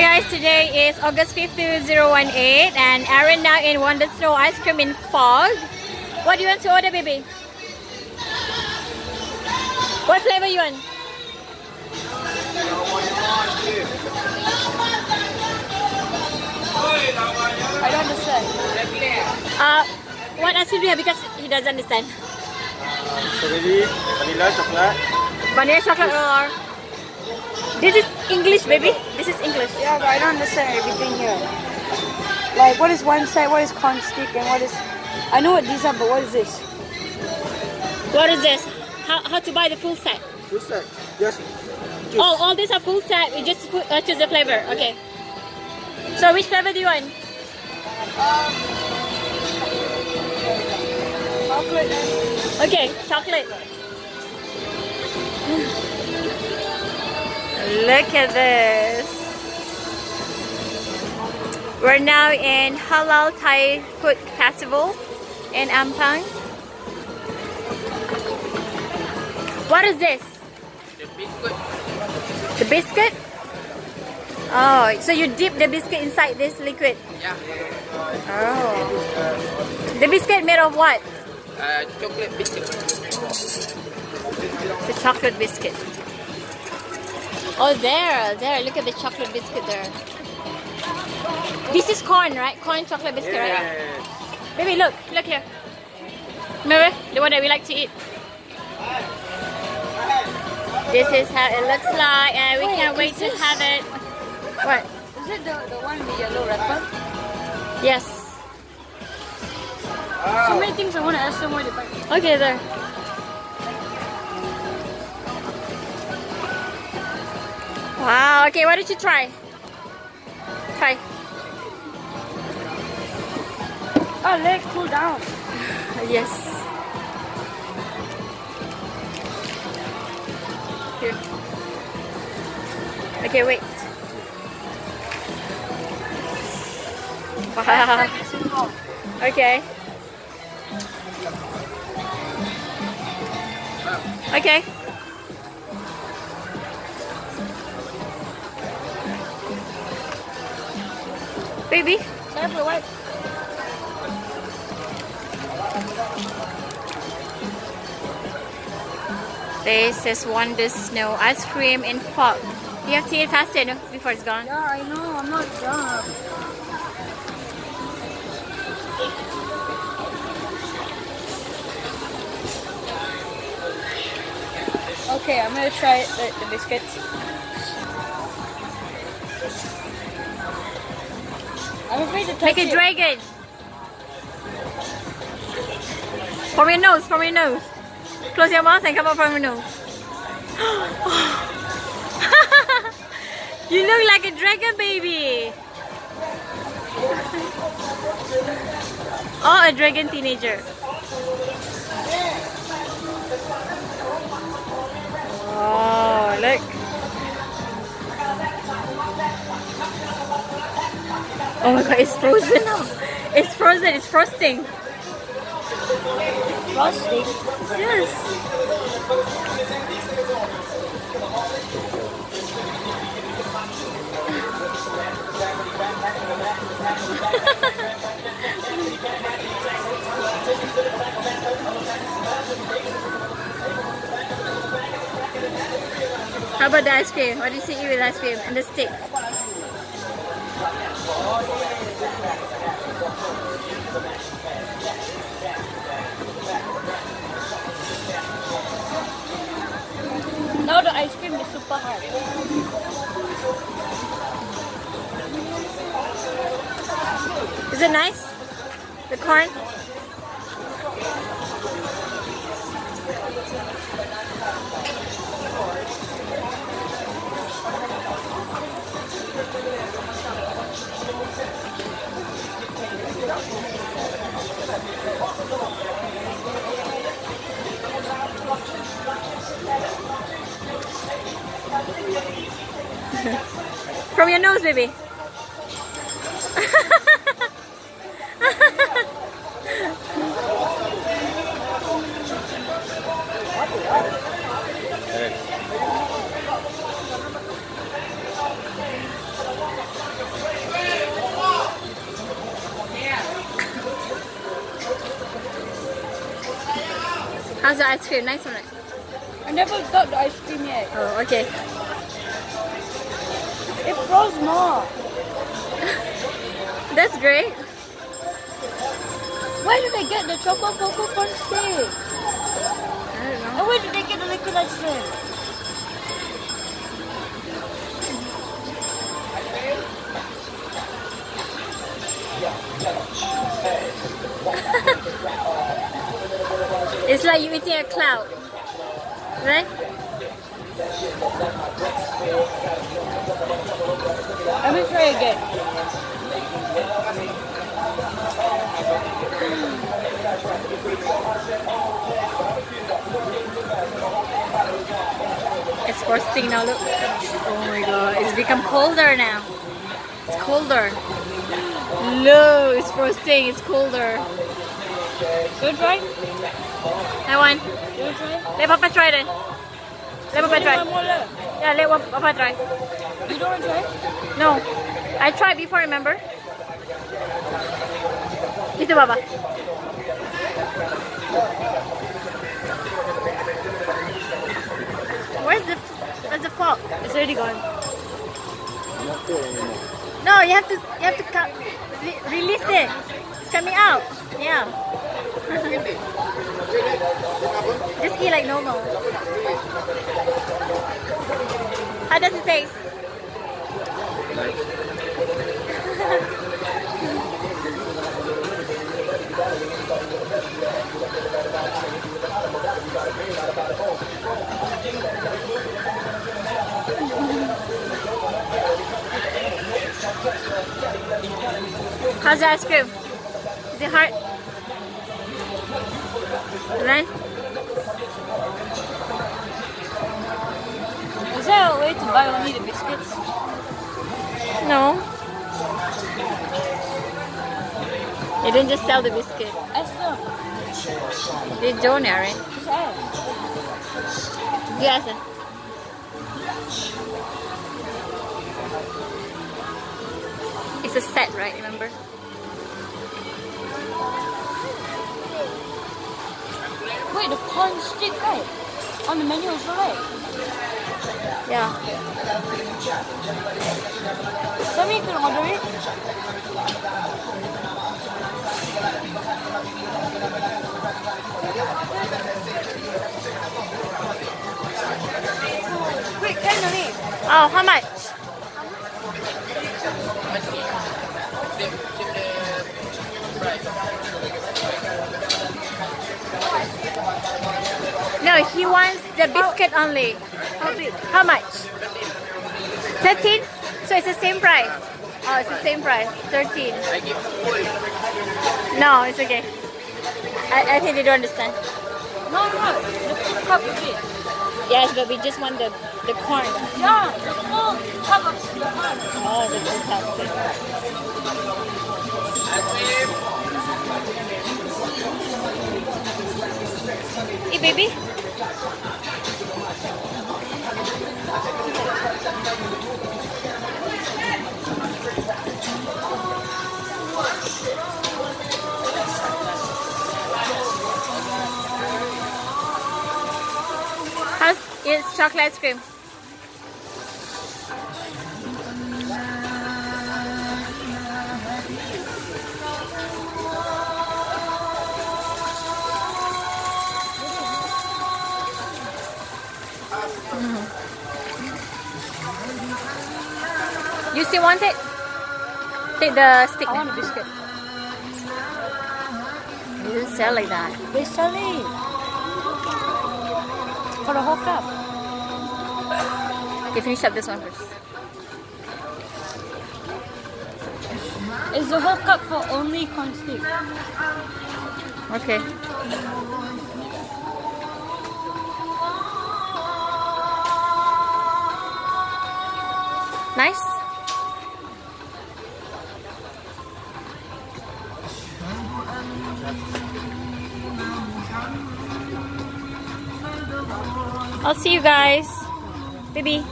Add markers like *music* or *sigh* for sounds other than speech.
Hi guys, today is August 5th, 2018 and Aaron now in Wonder Snow Ice Cream in Fog. What do you want to order, baby? What flavor you want? I don't understand. Uh, what ice cream do you have? Because he doesn't understand. Strawberry, vanilla, chocolate. Vanilla chocolate or... This is English, baby. This is English. Yeah, but I don't understand everything here. Like, what is one side, what is corn stick, and what is... I know what these are, but what is this? What is this? How, how to buy the full set? Full set, Yes. Oh, all these are full set. We just put, uh, choose the flavor. Okay. So which flavor do you want? Chocolate and... Okay, chocolate. *laughs* Look at this. We're now in Halal Thai Food Festival in Ampang. What is this? The biscuit. The biscuit? Oh, so you dip the biscuit inside this liquid? Yeah. Oh. The biscuit made of what? Uh, chocolate biscuit. It's a chocolate biscuit. Oh, there, there. Look at the chocolate biscuit there. This is corn, right? Corn chocolate biscuit, right? Yes. Baby, look, look here. Remember the one that we like to eat? This is how it looks like, and we Wait, can't wait is to have it. What? Is it the, the one with the yellow wrapper? Yes. So many things I want to ask them what they buy. Okay, there. Wow. Okay, why don't you try? Try. Oh, it cool down. *sighs* Yes. Here. Okay, wait. Wow. Okay. Okay. Baby. Careful, what? This is Wonder Snow ice cream in fog. You have to eat faster no? before it's gone. Yeah, I know. I'm not done. Okay, I'm gonna try the, the biscuits. I'm afraid to touch Make a dragon. From your nose, from your nose. Close your mouth and come out from your nose. *gasps* you look like a dragon baby. Oh, a dragon teenager. Oh my god, it's frozen now. It's frozen, it's frosting. Frosting. Yes. *laughs* How about the ice cream? What do you see with ice cream and the stick? Is it nice? The corn? *laughs* From your nose, baby. *laughs* How's the ice cream? Nice one, right? I never got the ice cream yet. Oh, okay. Froze more. *laughs* That's great. Where do they get the chocolate cocoa corn stick? I don't know. And where did they get the liquid ice cream? *laughs* It's like you're eating a cloud. Right? Let me try again. It's frosting now, look. Oh my god, it's become colder now. It's colder. No, it's frosting, it's colder. You try? I want. You try? Let Papa try then. Let Papa try. one more left. Yeah, let Papa try. You don't want to try? No. I tried before, remember? Dito, Papa. Where's the where's the fork? It's already gone. No, you have to you have to release it. It's coming out. Yeah. Just eat like normal. How does it taste? How's the ice cream? Is it hard? Then? Is there a way to buy only the biscuits? No. They didn't just sell the biscuit. They don't, right? just. Yes. It's a set, right? Remember? Wait, the corn stick, right? On the menu also, right? Yeah. Me you can order it. Wait, can you? Oh, how much? No, he wants the biscuit only. How big? How much? 13? So it's the same price. Oh, it's the same price. 13. I give full. No, it's okay. I, I think they don't understand. No, no, the full cup of it. Yes, but we just want the, the corn. Yeah, the full cup of the corn. Oh, the full cup. Hey, baby. How's it's chocolate ice cream? Still want it? Take the stick. I want a biscuit. It doesn't sell like that. They sell it. For the whole cup. Okay, finish up this one first. Is the whole cup for only corn stick? Okay. Nice. I'll see you guys. Baby.